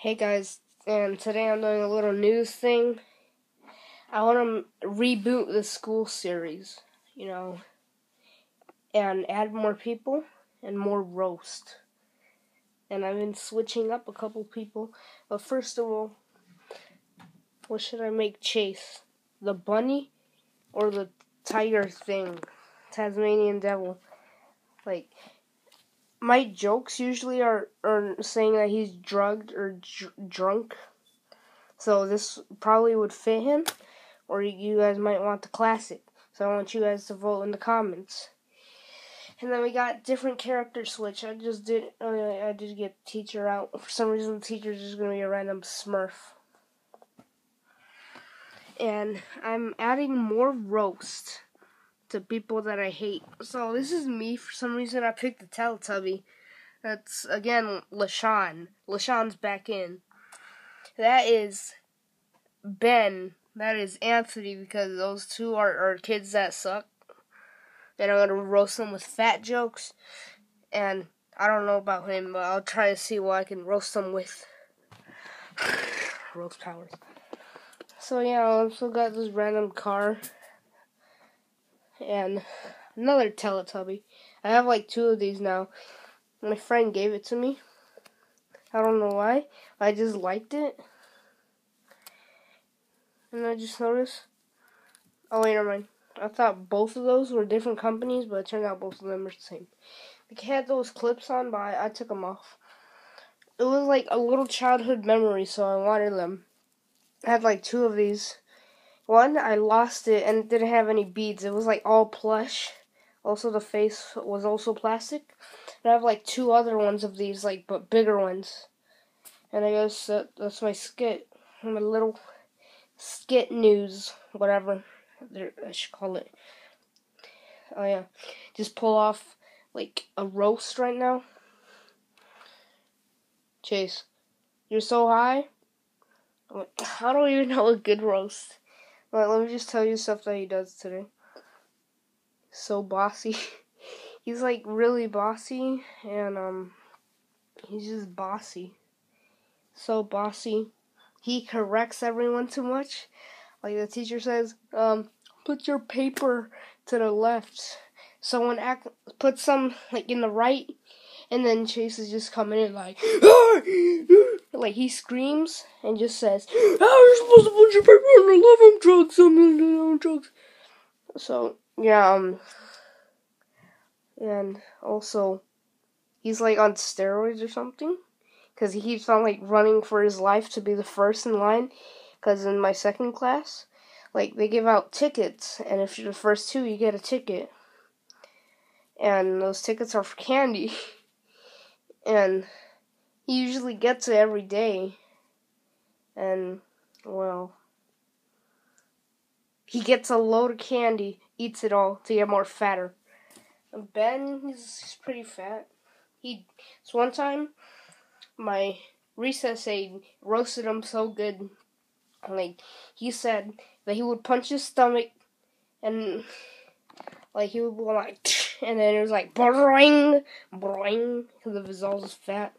Hey guys, and today I'm doing a little news thing. I want to reboot the school series, you know, and add more people and more roast. And I've been switching up a couple people, but first of all, what should I make Chase? The bunny or the tiger thing? Tasmanian devil. Like, my jokes usually are, are saying that he's drugged or dr- drunk. So this probably would fit him. Or you guys might want the classic. So I want you guys to vote in the comments. And then we got different character switch. I just did. I did get teacher out. For some reason, the teacher is just gonna be a random Smurf. And I'm adding more roast to people that I hate. So this is me. For some reason, I picked the Teletubby. That's again LaShawn. LaShawn's back in. That is Ben. That is Anthony because those two are, are kids that suck. And I'm gonna roast them with fat jokes. And I don't know about him, but I'll try to see what I can roast them with. roast powers. So yeah, I also got this random car and another Teletubby. I have like two of these now. My friend gave it to me. I don't know why. I just liked it. And I just noticed. Oh, wait, never mind. I thought both of those were different companies, but it turned out both of them were the same. They had those clips on, but I, I took them off. It was like a little childhood memory, so I wanted them. I had like two of these. One, I lost it and it didn't have any beads. It was like all plush. Also, the face was also plastic. And I have like two other ones of these, like but bigger ones. And I guess that, that's my skit, my little skit news, whatever I should call it. Oh yeah, just pull off like a roast right now. Chase, you're so high. I don't even know a good roast. Let me just tell you stuff that he does today. So bossy. he's like really bossy and um he's just bossy. So bossy. He corrects everyone too much. Like the teacher says, um, put your paper to the left. Someone act put some like in the right and then Chase is just coming in like like he screams and just says, "How are you supposed to punch your paper on the left? I'm drugs. I'm on drugs." So yeah, um, and also he's like on steroids or something because he keeps on like running for his life to be the first in line. Because in my second class, like they give out tickets, and if you're the first two, you get a ticket, and those tickets are for candy. and he usually gets it every day. And, well, he gets a load of candy, eats it all to get more fatter. Ben, he's, he's pretty fat. He, so one time, my recess aide roasted him so good. Like, he said that he would punch his stomach and, like, he would go like, and then it was like boing, boing, because of his all his fat.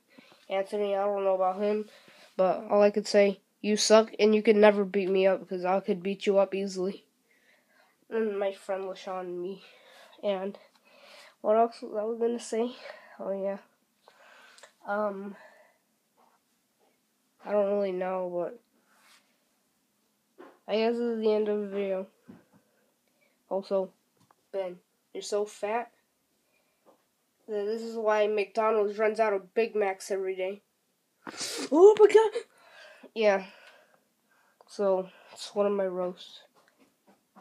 Anthony, I don't know about him, but all I could say, you suck, and you could never beat me up because I could beat you up easily. And my friend LaShawn and me. And what else was I gonna say? Oh yeah. Um, I don't really know, but I guess this is the end of the video. Also, Ben. You're so fat. This is why McDonald's runs out of Big Macs every day. Oh my god! Yeah. So, it's one of my roasts.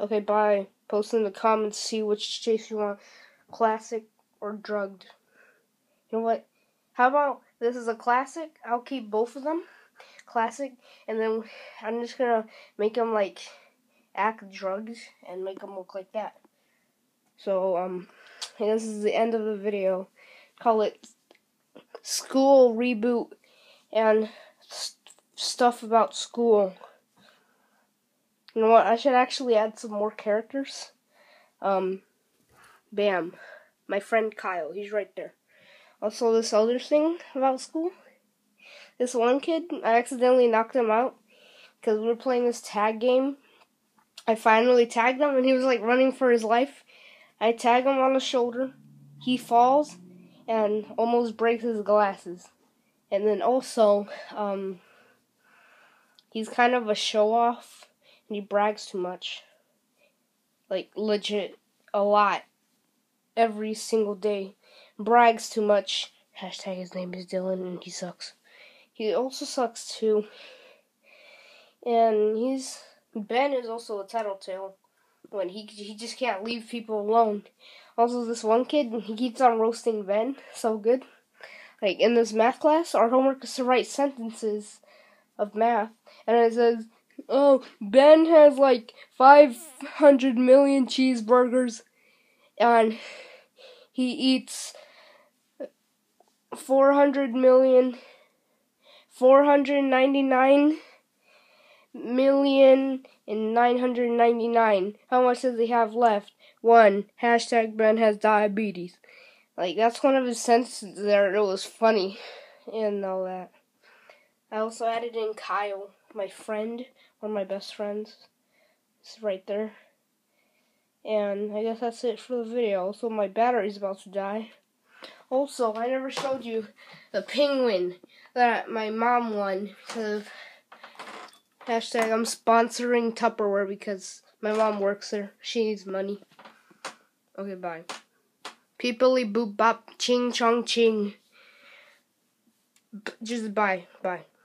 Okay, bye. Post in the comments, see which chase you want. Classic or drugged. You know what? How about this is a classic? I'll keep both of them. Classic. And then I'm just gonna make them like act drugged and make them look like that. So, um, this is the end of the video. Call it School Reboot and st- stuff about school. You know what? I should actually add some more characters. Um, bam. My friend Kyle, he's right there. Also, this other thing about school. this one kid, I accidentally knocked him out because we were playing this tag game. I finally tagged him, and he was like running for his life. I tag him on the shoulder. He falls and almost breaks his glasses. And then also, um, he's kind of a show off and he brags too much. Like, legit, a lot. Every single day. Brags too much. Hashtag his name is Dylan and he sucks. He also sucks too. And he's. Ben is also a tattletale. When he he just can't leave people alone. Also, this one kid, he keeps on roasting Ben so good. Like in this math class, our homework is to write sentences of math, and it says, "Oh, Ben has like 500 million cheeseburgers, and he eats 400 million, 499 million and 999. How much does he have left? One. Hashtag Ben has diabetes. Like, that's one of his sentences there. It was funny and all that. I also added in Kyle, my friend, one of my best friends. It's right there. And I guess that's it for the video. So my battery's about to die. Also, I never showed you the penguin that my mom won. Because hashtag I'm sponsoring Tupperware because my mom works there. She needs money. Okay, bye. Peoply boop bop ching chong ching. B just bye. Bye.